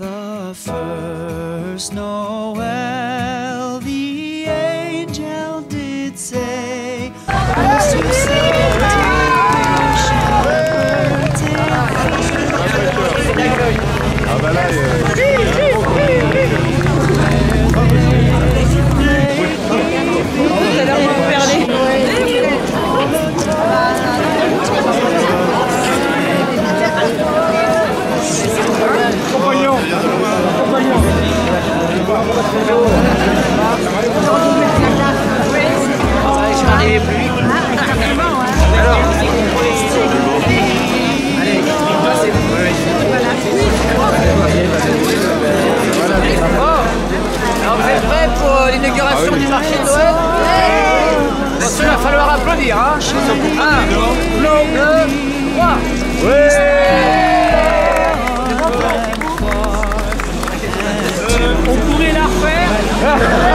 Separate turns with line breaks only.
the first Noel.
Euh,
l'inauguration du marché de Noël il va falloir applaudir. Hein. Un, deux, trois. On pourrait la refaire